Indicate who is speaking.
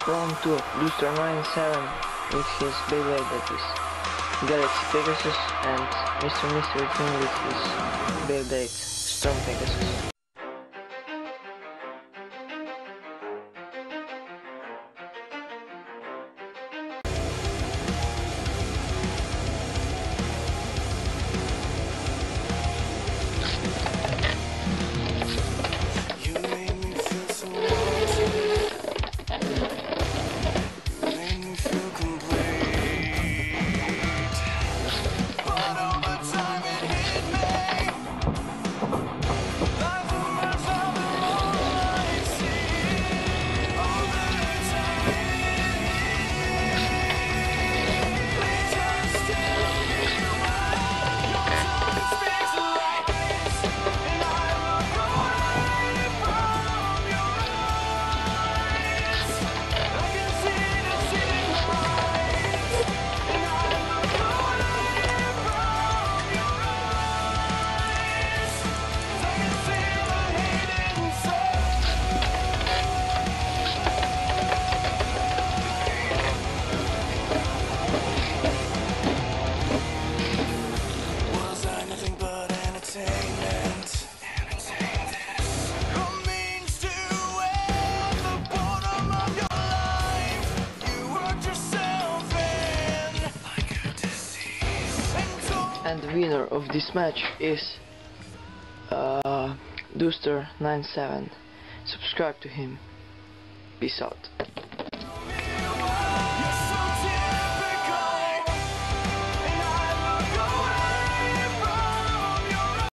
Speaker 1: prone to lose Nine Seven with his baby identities. Galaxy Pegasus and Mr. Mystery King with his Beyblade Storm Pegasus. and the winner of this match is uh, Dooster97. Subscribe to him. Peace out.